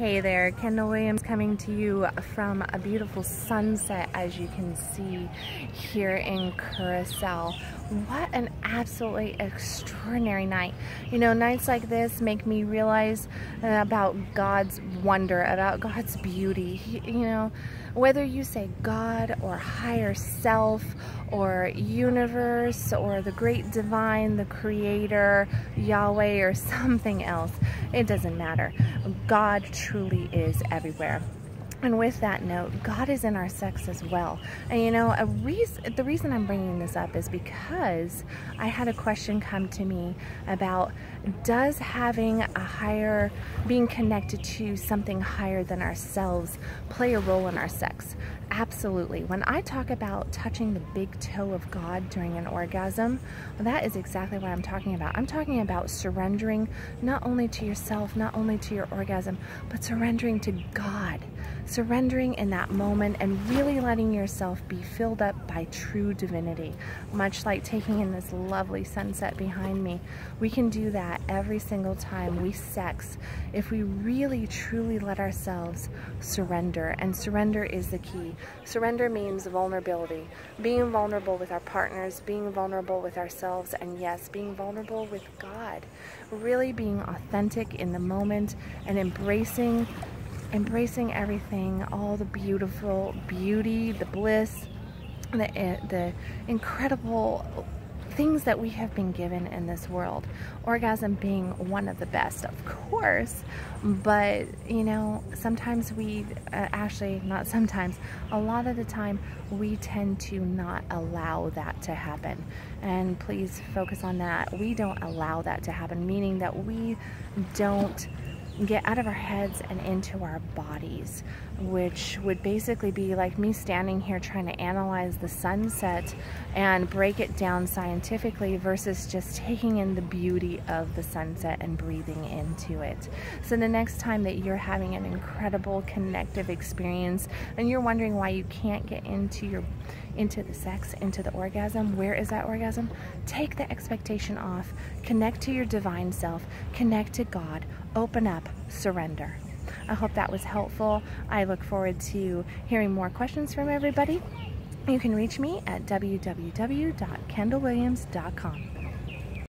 Hey there, Kendal Williams coming to you from a beautiful sunset as you can see here in Curacao. What an absolutely extraordinary night. You know, nights like this make me realize uh, about God's wonder, about God's beauty. You know, whether you say God or higher self or universe or the great divine, the creator, Yahweh or something else, it doesn't matter. God truly is everywhere. And with that note, God is in our sex as well. And you know, reason, the reason I'm bringing this up is because I had a question come to me about does having a higher, being connected to something higher than ourselves play a role in our sex? Absolutely. When I talk about touching the big toe of God during an orgasm, that is exactly what I'm talking about. I'm talking about surrendering not only to yourself, not only to your orgasm, but surrendering to God. Surrendering in that moment and really letting yourself be filled up by true divinity. Much like taking in this lovely sunset behind me. We can do that every single time we sex if we really truly let ourselves surrender. And surrender is the key. Surrender means vulnerability. Being vulnerable with our partners, being vulnerable with ourselves, and yes, being vulnerable with God. Really being authentic in the moment and embracing embracing everything, all the beautiful beauty, the bliss, the, the incredible things that we have been given in this world. Orgasm being one of the best, of course, but you know, sometimes we, uh, actually, not sometimes, a lot of the time, we tend to not allow that to happen. And please focus on that. We don't allow that to happen, meaning that we don't get out of our heads and into our bodies, which would basically be like me standing here trying to analyze the sunset and break it down scientifically versus just taking in the beauty of the sunset and breathing into it. So the next time that you're having an incredible connective experience and you're wondering why you can't get into your into the sex, into the orgasm, where is that orgasm? Take the expectation off, connect to your divine self, connect to God, open up, surrender. I hope that was helpful. I look forward to hearing more questions from everybody. You can reach me at www.kendalwilliams.com.